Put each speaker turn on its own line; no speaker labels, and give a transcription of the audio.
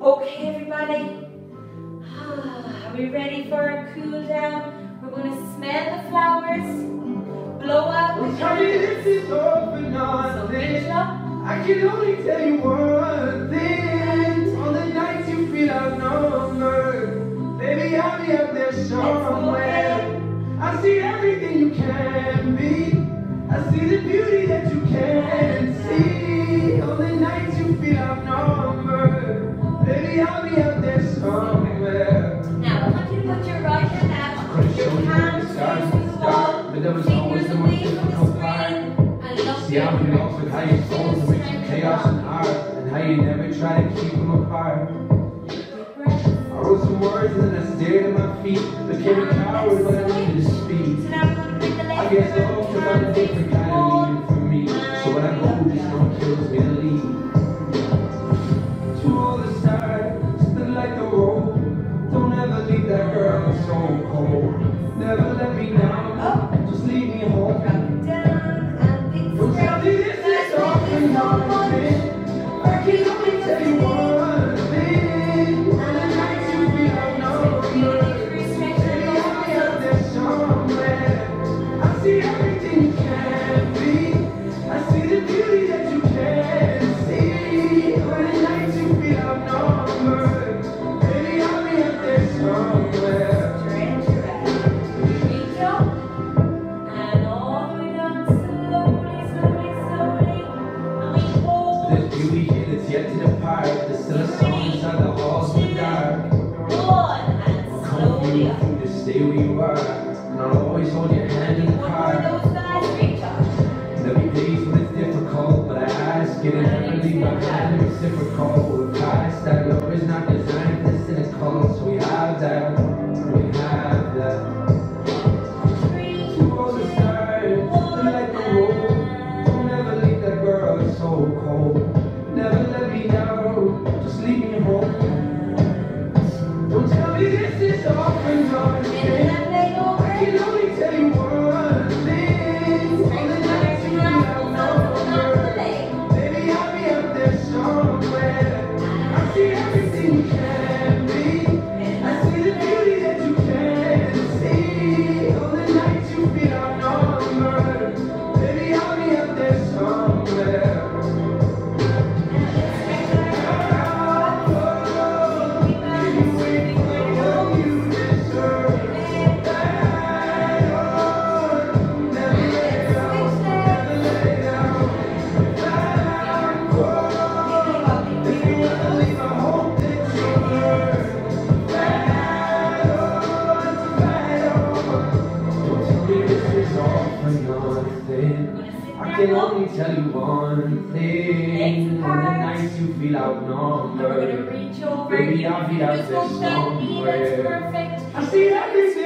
Okay, everybody. Ah, are we ready for a cool down? We're going to smell the flowers, blow
out
the candles. So reach up.
I can only tell you one thing. On the nights you feel outnumbered, baby, I'll be up there somewhere. I see everything you can be. I see the beauty that you can. Be up there somewhere.
Now I want you to put your right hand out, your hands
the stars
the wall,
but there was always
fingers away from the screen, and look
See how he walks with how you souls and makes chaos and art, and how you never try to keep them apart. I wrote some words and then I stared at my feet, became a coward when I needed to speak.
So now we're gonna bring the
I guess
around,
I hope I'm a different kind
wall.
of just leave me home. Through to stay where you are. And I'll always hold your hand in the
One more
car.
of those guys, reach up.
There'll be days when it's difficult, but I ask you to never leave my hand reciprocal. With past that love is not designed for cynical, so we have that. We have that.
Three,
To all the stars, that light the road. Don't ever leave that girl so cold. Never let me down, just leave me home. Don't tell me this is I can only tell you one thing. On the nights you feel outnumbered. Baby, I'll be out
Just
there
hold that knee,
somewhere. I see everything